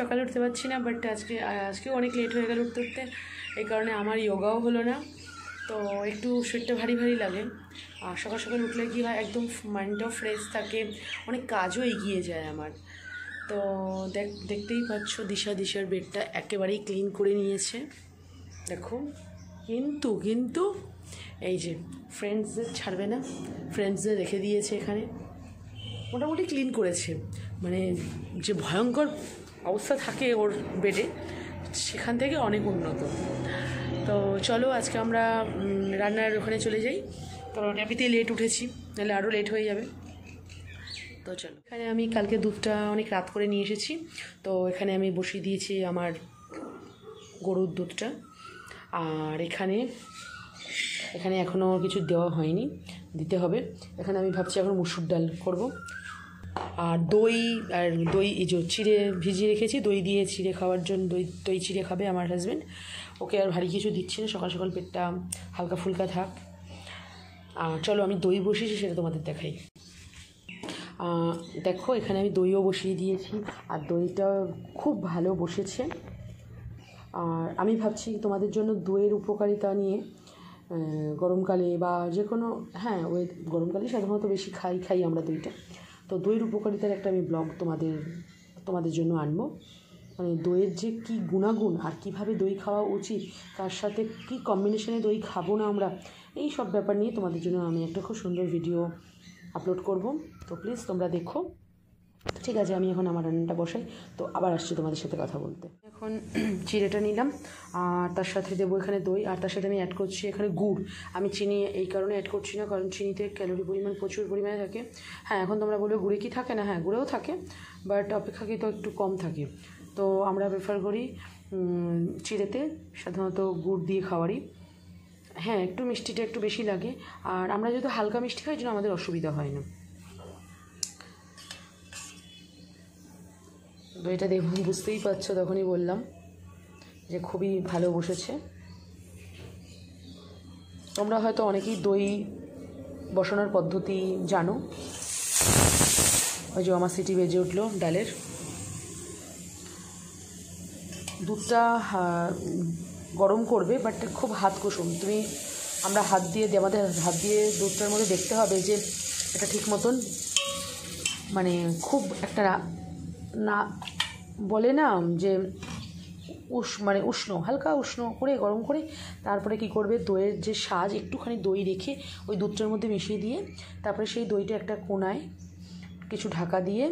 সকালে উঠতে পারছি না বাট আজকে, আজকেও অনেক লেট হয়ে গেল উঠতে উঠতে। এই কারণে আমার যোগাও হলো না, তো একটু শরীরটা ভারী ভারী লাগে। আর সকাল সকাল উঠলে কি হয়, একদম মাইন্ডটাও ফ্রেশ থাকে, অনেক কাজও এগিয়ে যায় আমার। তো দেখ, দেখতেই পাচ্ছ দিশা, দিশার বেডটা একেবারেই ক্লিন করে নিয়েছে। দেখো, কিন্তু কিন্তু, এই যে ফ্রেন্ডসদের ছাড়বে না ফ্রেন্ডসদের রেখে দিয়েছে এখানে। মোটামুটি ক্লিন করেছে। মানে যে ভয়ঙ্কর অবস্থা থাকে ওর বেডে সেখান থেকে অনেক উন্নত। তো চলো আজকে আমরা রান্নার ওখানে চলে যাই। কারণ এমনিতেই লেট উঠেছি, নাহলে আরও লেট হয়ে যাবে। তো চলো। এখানে আমি কালকে দুধটা অনেক রাত করে নিয়ে এসেছি। তো এখানে আমি বসিয়ে দিয়েছি আমার গরুর দুধটা। আর এখানে এখানে এখনও কিছু দেওয়া হয়নি, দিতে হবে। এখানে আমি ভাবছি এখন মুসুর ডাল করব। আর দই আর দই এই যে চিড়ে ভিজিয়ে রেখেছি, দই দিয়ে চিড়ে খাওয়ার জন্য দই দই চিড়ে খাবে আমার হাজব্যান্ড ওকে আর ভারী কিছু দিচ্ছি না, সকাল সকাল পেটটা হালকা ফুলকা থাক। আর চলো আমি দই বসিয়েছি, সেটা তোমাদের দেখাই। দেখো, এখানে আমি দইও বসিয়ে দিয়েছি, আর দইটা খুব ভালো বসেছে। আর আমি ভাবছি তোমাদের জন্য দইয়ের উপকারিতা নিয়ে গরমকালে বা যে কোনো হ্যাঁ ওই গরমকালে সাধারণত বেশি খাই খাই আমরা দইটা। তো দইয়ের উপকারিতার একটা আমি ব্লগ তোমাদের তোমাদের জন্য আনব। মানে দইয়ের যে কী গুণাগুণ আর কীভাবে দই খাওয়া উচিত, তার সাথে কী কম্বিনেশনে দই খাব না আমরা, এই সব ব্যাপার নিয়ে তোমাদের জন্য আমি একটা খুব সুন্দর ভিডিও আপলোড করব। তো প্লিজ তোমরা দেখো। ঠিক আছে, আমি এখন আমার রান্নাটা বসাই। তো আবার আসছি তোমাদের সাথে কথা বলতে। এখন চিড়েটা নিলাম, আর তার সাথে দেবো এখানে দই, আর তার সাথে আমি অ্যাড করছি এখানে গুড়। আমি চিনি এই কারণে অ্যাড করছি না, কারণ চিনিতে ক্যালোরি পরিমাণ প্রচুর পরিমাণে থাকে। হ্যাঁ এখন তোমরা বলবে, গুড়ে কি থাকে? না হ্যাঁ গুড়েও থাকে বাট অপেক্ষা অপেক্ষাকৃত একটু কম থাকে। তো আমরা প্রেফার করি চিড়েতে সাধারণত গুড় দিয়ে খাওয়ারই। হ্যাঁ একটু মিষ্টিটা একটু বেশি লাগে, আর আমরা যেহেতু হালকা মিষ্টি খাই জন্য আমাদের অসুবিধা হয় না। তো এটা দেখুন, বুঝতেই পারছ, তখনই বললাম যে খুবই ভালো বসেছে। তোমরা হয়তো অনেকেই দই বসানোর পদ্ধতি জানো। ওই যে আমার সিটি বেজে উঠল ডালের। দুধটা গরম করবে বাট খুব হাত কুসুম। তুমি, আমরা হাত দিয়ে আমাদের হাত দিয়ে দুধটার মধ্যে দেখতে হবে যে এটা ঠিক মতন মানে খুব একটা না বলে না, যে উষ মানে উষ্ণ, হালকা উষ্ণ করে, গরম করে, তারপরে কি করবে, দইয়ের যে সাজ একটুখানি দই রেখে ওই দুধটার মধ্যে মিশিয়ে দিয়ে, তারপরে সেই দইটা একটা কোনায় কিছু ঢাকা দিয়ে,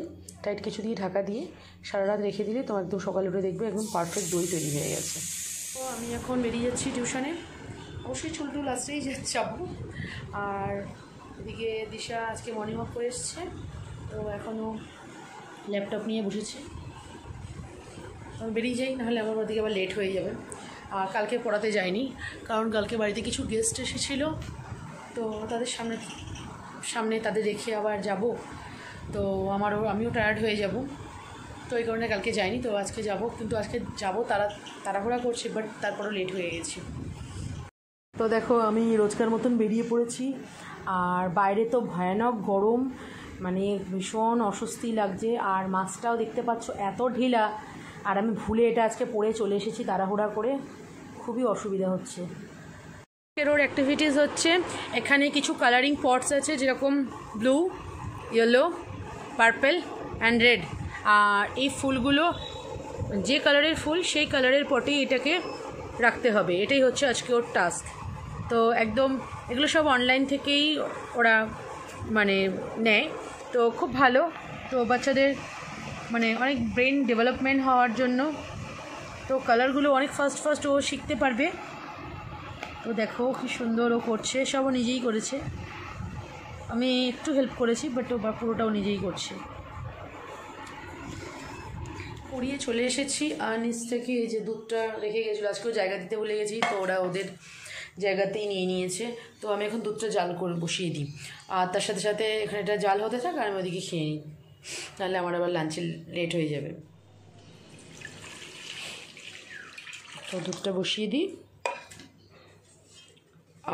টাইট কিছু দিয়ে ঢাকা দিয়ে সারা রাত রেখে দিলে তোমার একদম সকালে উঠে দেখবে একদম পারফেক্ট দই তৈরি হয়ে গেছে। তো আমি এখন বেরিয়ে যাচ্ছি টিউশনে। অবশ্যই চুল টুল আসতেই যাব আর এদিকে দিশা আজকে মর্নিং ওয়াক করে এসছে। তো এখনও ল্যাপটপ নিয়ে বসেছে। আমি বেরিয়ে যাই, নাহলে আমার ওদিকে আবার লেট হয়ে যাবে। আর কালকে পড়াতে যাইনি, কারণ কালকে বাড়িতে কিছু গেস্ট এসেছিল, তো তাদের সামনে সামনে তাদের রেখে আবার যাব। তো আমারও, আমিও টায়ার্ড হয়ে যাব। তো এই কারণে কালকে যাইনি, তো আজকে যাব, কিন্তু আজকে যাব তারা, তাড়াহুড়া করছে বাট তারপরও লেট হয়ে গেছি। তো দেখো, আমি রোজকার মতন বেরিয়ে পড়েছি, আর বাইরে তো ভয়ানক গরম মানে ভীষণ অস্বস্তি লাগছে, আর মাছটাও দেখতে পাচ্ছ, এত ঢিলা। আর আমি ভুলে এটা আজকে পড়ে চলে এসেছি তাড়াহুড়া করে। খুবই অসুবিধা হচ্ছে। ওর অ্যাক্টিভিটিস হচ্ছে, এখানে কিছু কালারিং পটস আছে যেরকম blue yellow purple and red আর এই ফুলগুলো, যে কালারের ফুল, সেই কালারের পটেই এটাকে রাখতে হবে। এটাই হচ্ছে আজকে ওর টাস্ক তো একদম এগুলো সব অনলাইন থেকেই ওরা মানে নেয়। তো খুব ভালো। তো বাচ্চাদের মানে অনেক ব্রেন ডেভেলপমেন্ট হওয়ার জন্য। তো কালারগুলো অনেক ফার্স্ট ফার্স্ট ও শিখতে পারবে। তো দেখো কি সুন্দর ও করছে সবও নিজেই করেছে। আমি একটু হেল্প করেছি বাট ও পুরোটাও নিজেই করছে। পড়িয়ে চলে এসেছি। আর নিচ থেকে এই যে দুধটা রেখে গেছিল আজকেও জায়গা দিতে ভুলে গেছি, তো ওরা ওদের জায়গাতেই নিয়ে নিয়েছে। তো আমি এখন দুধটা জাল করে বসিয়ে দিই। আর তার সাথে সাথে এখানে এটা জাল হতে থাক, আর আমি ওদিকে খেয়ে নিই। তাহলে আমার আবার লাঞ্চে লেট হয়ে যাবে। তো দুধটা বসিয়ে দিই।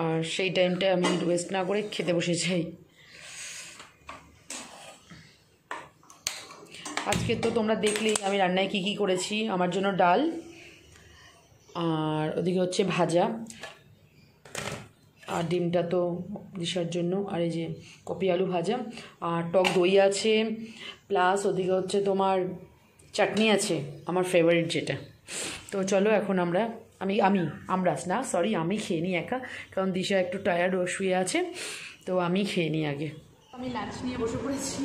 আর সেই টাইমটা আমি ওয়েস্ট না করে খেতে বসে যাই। আজকে তো তোমরা দেখলেই আমি রান্নায় কী কী করেছি, আমার জন্য ডাল আর ওদিকে হচ্ছে ভাজা। আর ডিমটা তো দিশার জন্য, আর এই যে কপি আলু ভাজা, আর টক দই আছে প্লাস ওদিকে হচ্ছে তোমার চাটনি আছে, আমার ফেভারিট যেটা। তো চলো এখন আমরা, আমি আমি আমরা না সরি আমি খেয়ে নিই একা, কারণ দিশা একটু টায়ার্ড ও শুয়ে আছে, তো আমি খেয়ে নিই আগে। আমি লাঞ্চ নিয়ে বসে পড়েছি,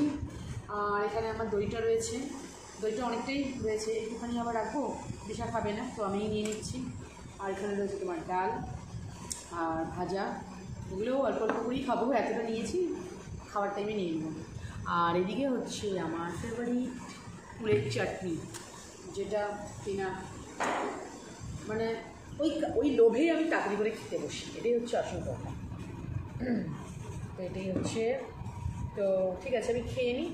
আর এখানে আমার দইটা রয়েছে। দইটা অনেকটাই রয়েছে, একটুখানি আবার রাখব, দিশা খাবে না, তো আমিই নিয়ে নিচ্ছি। আর এখানে রয়েছে তোমার ডাল আর ভাজা, এগুলোও অল্প অল্প করেই খাব, এতটা নিয়েছি, খাওয়ার টাইমে নিয়ে নেব। আর এদিকে হচ্ছে আমার ফেভারিট ফুলের চাটনি, যেটা কিনা মানে ওই ওই লোভেই আমি তাড়াতাড়ি করে খেতে বসি, এটাই হচ্ছে আসল কথা। তো এটাই হচ্ছে, তো ঠিক আছে, আমি খেয়ে নিই।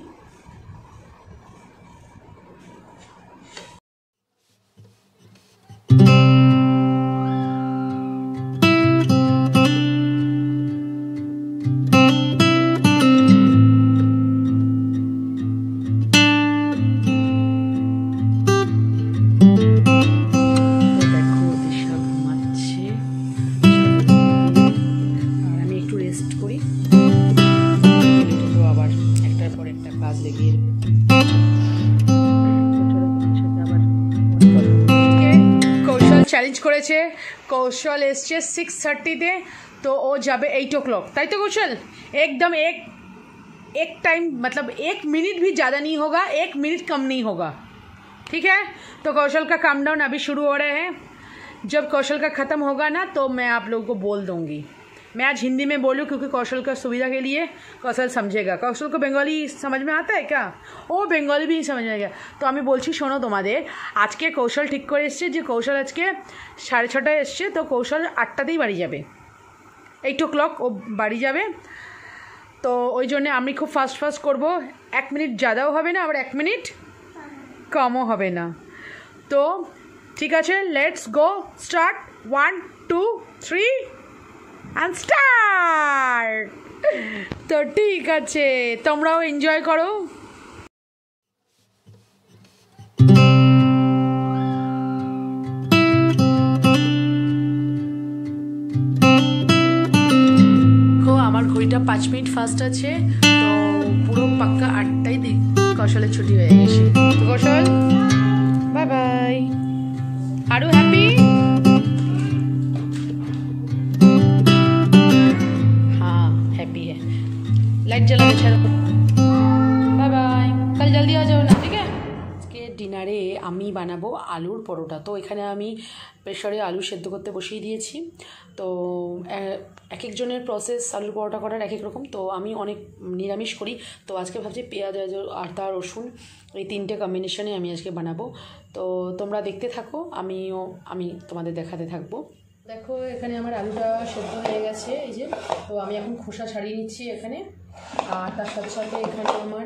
কৌশল এসছে सिक्स থার্টিতে তো ও যাবে এইট ও ক্লॉक তাই তো কৌশল एकदम एक एक टाइम मतलब एक मिनट भी ज़्यादा नहीं होगा, एक मिनट कम नहीं होगा। ठीक है? तो कौशल का काम डाउन अभी शुरू हो रहे हैं। जब कौशल का ख़त्म होगा ना तो मैं आप लोगों को बोल दूँगी। मैं आज हिंदी में बोलूँ क्योंकि कौशल का सुविधा के लिए कौशल समझेगा कौशल को बंगाली समझ में आता है क्या ও বেঙ্গলি भी समझ में गया তো আমি বলছি শোনো তোমাদের আজকে কৌশল ঠিক করে এসছে যে কৌশল আজকে সাড়ে ছটায় এসছে তো কৌশল আটটাতেই বাড়ি যাবে এইট ও ক্লক ও বাড়ি যাবে তো ওই জন্যে আমি খুব ফাস্ট ফাস্ট করব এক মিনিট জাদাও হবে না আবার এক মিনিট কমও হবে না তো ঠিক আছে let's go start one two three and start তো ঠিক আছে, তোমরাও এনজয় করো। আমার ঘড়িটা পাঁচ মিনিট ফাস্ট আছে, তো পুরো পাক্কা আটটাই দিক কৌশলের ছুটি হয়ে গেছে। কৌশল আলুর পরোটা। তো এখানে আমি প্রেশারে আলু সেদ্ধ করতে বসিয়ে দিয়েছি। তো এক একজনের প্রসেস আলুর পরোটা করার এক এক রকম। তো আমি অনেক নিরামিষ করি। তো আজকে ভাবছি পেঁয়াজ, আদা রসুন এই তিনটে কম্বিনেশনে আমি আজকে বানাবো। তো তোমরা দেখতে থাকো, আমিও, আমি তোমাদের দেখাতে থাকব। দেখো, এখানে আমার আলুটা সেদ্ধ হয়ে গেছে। এই যে, তো আমি এখন খোসা ছাড়িয়ে নিচ্ছি এখানে। আর তার সাথে সাথে এখানে আমার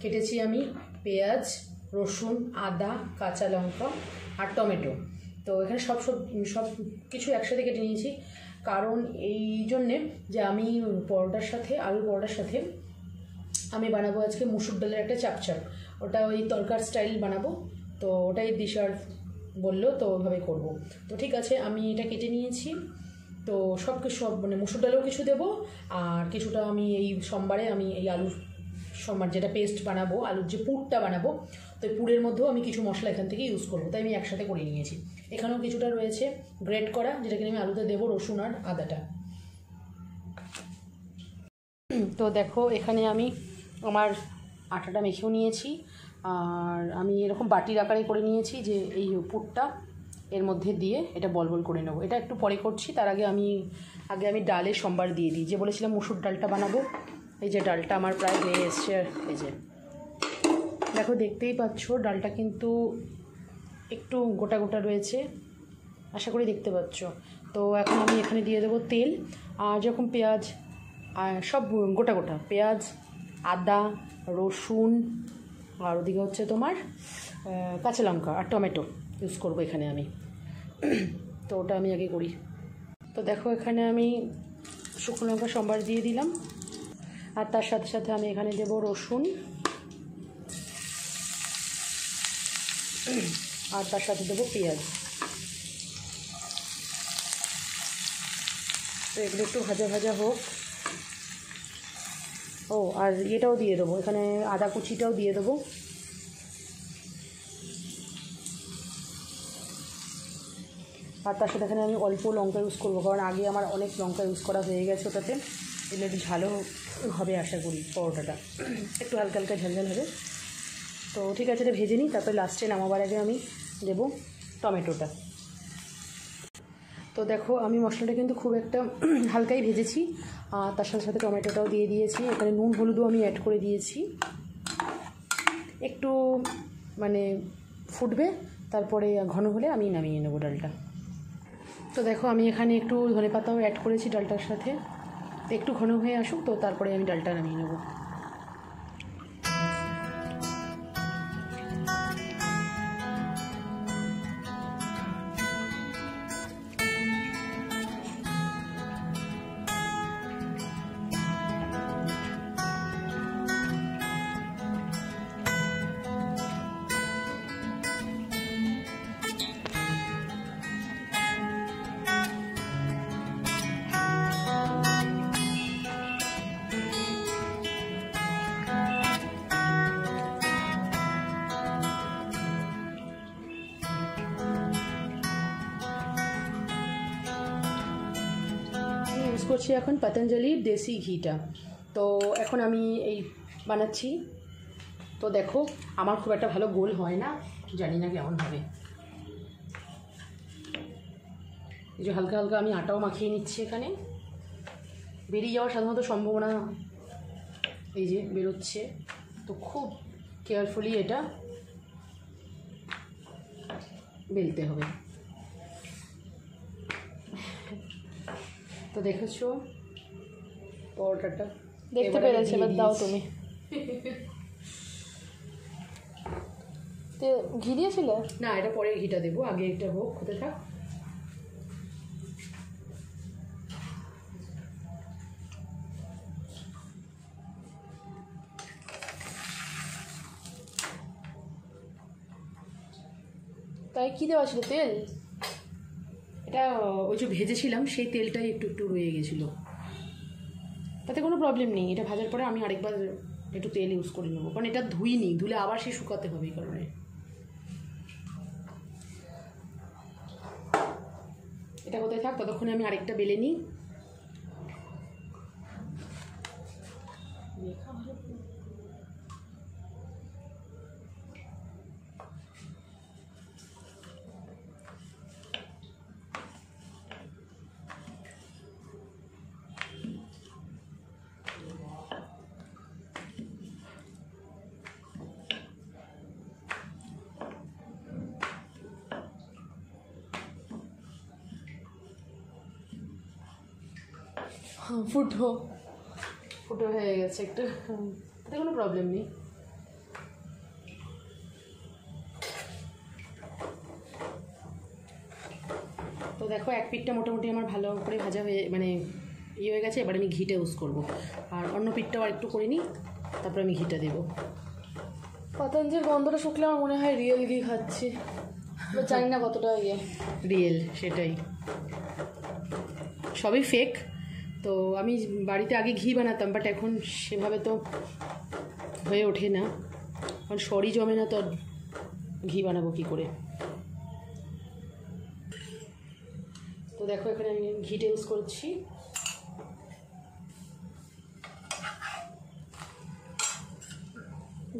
কেটেছি আমি পেঁয়াজ। রসুন, আদা, কাঁচা লঙ্কা আর টমেটো। তো এখানে সব সব সব কিছু একসাথে কেটে নিয়েছি। কারণ এই জন্যে যে আমি পরোটার সাথে আলু পরোটার সাথে আমি বানাবো আজকে মুসুর ডালের একটা চাপচাপ। ওটা ওই তরকার স্টাইল বানাবো। তো ওটাই দিশার বলল, তো ওইভাবে করব। তো ঠিক আছে, আমি এটা কেটে নিয়েছি। তো সব কিছু সব মানে মুসুর ডালেও কিছু দেবো। আর কিছুটা আমি এই সোমবারে আমি এই আলুর সোমবার যেটা পেস্ট বানাবো, আলুর যে পুরটা বানাবো তো পুরের মধ্যেও আমি কিছু মশলা এখান থেকে ইউজ করব, তাই আমি একসাথে করে নিয়েছি। এখানেও কিছুটা রয়েছে গ্রেট করা, যেটাকে আমি আলুতে দেবো রসুন আর আদাটা। তো দেখো, এখানে আমি আমার আটাটা মেখেও নিয়েছি, আর আমি এরকম বাটির আকারে করে নিয়েছি যে এই পুরটা এর মধ্যে দিয়ে এটা বল বল করে নেব। এটা একটু পরে করছি, তার আগে আমি আগে আমি ডালে সম্বার দিয়ে দিই। যে বলেছিলাম মুসুর ডালটা বানাবো, এই যে ডালটা আমার প্রায় হয়ে এসছে, এই যে। দেখো, দেখতেই পাচ্ছ, ডালটা কিন্তু একটু গোটা গোটা রয়েছে। আশা করি দেখতে পাচ্ছ। তো এখন আমি এখানে দিয়ে দেবো তেল। আর যেরকম পেঁয়াজ সব গোটা গোটা। পেঁয়াজ, আদা, রসুন, আর ওদিকে হচ্ছে তোমার কাঁচা লঙ্কা আর টমেটো ইউজ করব এখানে আমি। তো ওটা আমি আগে করি। তো দেখো, এখানে আমি শুকনো লঙ্কা, সম্বার দিয়ে দিলাম। আর তার সাথে সাথে আমি এখানে দেবো রসুন। আর তার সাথে দেবো পেঁয়াজ। তো এগুলো একটু ভাজা ভাজা হোক। ও, আর ইয়েটাও দিয়ে দেবো, এখানে আদা কুচিটাও দিয়ে দেবো। আর তার সাথে এখানে আমি অল্প লঙ্কা ইউজ করব, কারণ আগে আমার অনেক লঙ্কা ইউজ করা হয়ে গেছে ওটাতে। এগুলো একটু ঝালও হবে আশা করি, পরোটাটা। একটু হালকা হালকা ঝালঝাল হবে। তো ঠিক আছে, এটা ভেজে নিই, তারপরে লাস্টে নামাবার আগে আমি দেবো টমেটোটা। তো দেখো, আমি মশলাটা কিন্তু খুব একটা হালকাই ভেজেছি, আর তার সাথে সাথে টমেটোটাও দিয়ে দিয়েছি। এখানে নুন, হলুদও আমি অ্যাড করে দিয়েছি। একটু মানে ফুটবে, তারপরে ঘন হলে আমি নামিয়ে নেব ডালটা। তো দেখো, আমি এখানে একটু ধনে পাতাও অ্যাড করেছি ডালটার সাথে। একটু ঘন হয়ে আসুক, তো তারপরে আমি ডালটা নামিয়ে নেব। করছি এখন পতঞ্জলির দেশি ঘিটা। তো এখন আমি এই বানাচ্ছি। তো দেখো, আমার খুব একটা ভালো গোল হয় না। জানি না কেমন হবে। এই যে হালকা হালকা আমি আটাও মাখিয়ে নিচ্ছি এখানে। বেরিয়ে যাওয়ার সাধারণত সম্ভাবনা এই যে বেরোচ্ছে। তো খুব কেয়ারফুলি এটা বেলতে হবে। তো দেখেছ? পরোটাটা। দেখতে পেরেছি এবার দাও তুমি। তো ঘি দিয়েছিলে? না এটা পরে ঘিটা দেবো আগে এটা হোক হতে থাক। তাই কি দেওয়া ছিল? তেল? এটা ওই যে ভেজেছিলাম, সেই তেলটাই একটু একটু রয়ে গেছিল। তাতে কোনো প্রবলেম নেই। এটা ভাজার পরে আমি আরেকবার একটু তেল ইউজ করে নেব। কারণ এটা ধুইনি, ধুলে আবার সে শুকাতে হবে এই কারণে। এটা কোথায় থাক? ততক্ষণে আমি আরেকটা বেলে নিই। ফুটো। ফুটো হয়ে গেছে একটু। তাতে কোনো প্রবলেম নেই। তো দেখো এক পিঠটা মোটামুটি আমার ভালো করে ভাজা হয়ে মানে ইয়ে হয়ে গেছে। এবার আমি ঘিটা ইউজ করব। আর অন্য পিঠটাও আর একটু করে নিই তারপরে আমি ঘিটা দেবো। পতঞ্জলির গন্ধটা শুকলে আমার মনে হয় রিয়েল ঘি খাচ্ছি। জানি না কতটা ইয়ে। রিয়েল সেটাই। সবই ফেক তো আমি বাড়িতে আগে ঘি বানাতাম বাট এখন সেভাবে তো হয়ে ওঠে না। কারণ সরি জমে না তো ঘি বানাবো কী করে? তো দেখো এখানে আমি ঘিটা ইউজ করছি।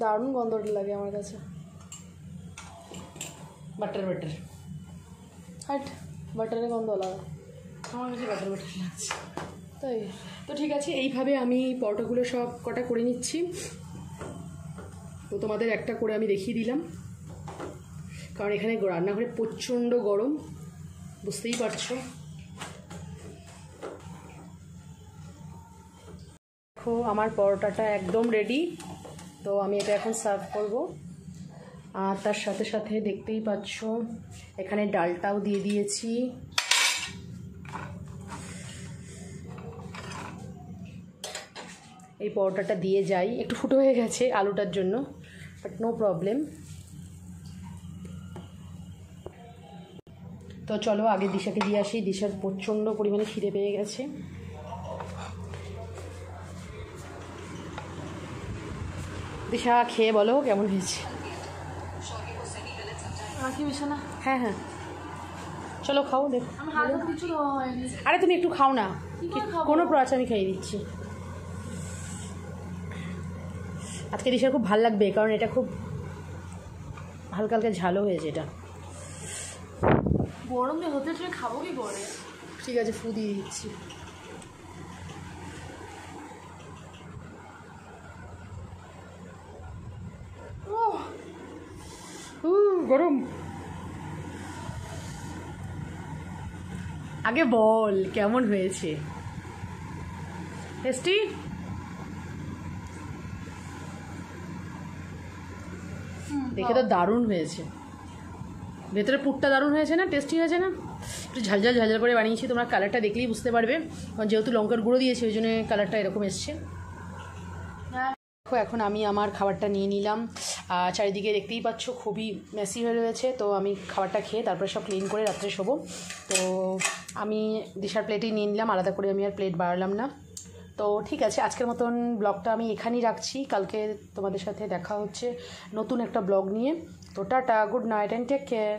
দারুণ গন্ধটা লাগে আমার কাছে। বাটার বাটার হাট বাটারের গন্ধ লাগে আমার কাছে বাটার বাটার লাগছে। তাই? তো ঠিক আছে, এইভাবে আমি পরোটাগুলো সব কটা করে নিচ্ছি। তো তোমাদের একটা করে আমি দেখিয়ে দিলাম। কারণ এখানে রান্নাঘরে প্রচণ্ড গরম, বুঝতেই পারছ। দেখো, আমার পরোটাটা একদম রেডি তো আমি এটা এখন সার্ভ করব। আর তার সাথে সাথে দেখতেই পাচ্ছ, এখানে ডালটাও দিয়ে দিয়েছি। এই পরোটাটা দিয়ে যাই। একটু ফুটো হয়ে গেছে আলুটার জন্য বাট নো প্রবলেম তো চলো আগে দিশাকে দিয়ে আসি। দিশার প্রচণ্ড পরিমাণে খিদে পেয়ে গেছে। দিশা খেয়ে বলো কেমন হয়েছে? হ্যাঁ হ্যাঁ। চলো খাও দেখো। আরে তুমি একটু খাও না? কোনো প্রয়াস আমি খাইয়ে দিচ্ছি। আজকে দিশার খুব ভালো লাগবে কারণ এটা খুব হালকা হালকা ঝালও হয়েছে এটা। গরম যে হতে চলে খাব কি করে ঠিক আছে ফু দিয়ে দিচ্ছি। গরম। আগে বল কেমন হয়েছে? টেস্টি? দেখে তো দারুণ হয়েছে। ভেতরে পুরটা দারুণ হয়েছে না? টেস্টি হয়েছে না? একটু ঝালঝাল ঝালঝাল করে বানিয়েছি, তোমরা কালারটা দেখলেই বুঝতে পারবে। যেহেতু লঙ্কার গুঁড়ো দিয়েছি, ওই জন্য কালারটা এরকম এসছে। দেখো, এখন আমি আমার খাবারটা নিয়ে নিলাম। চারিদিকে দেখতেই পাচ্ছ, খুবই মেসি হয়ে রয়েছে। তো আমি খাবারটা খেয়ে তারপরে সব ক্লিন করে রাত্রে শোবো। তো আমি দিশার প্লেটেই নিয়ে নিলাম, আলাদা করে আমি আর প্লেট বাড়ালাম না। তো ঠিক আছে, আজকের মতন ব্লগটা আমি এখানেই রাখছি। কালকে তোমাদের সাথে দেখা হচ্ছে নতুন একটা ব্লগ নিয়ে। তো tata, good night and take care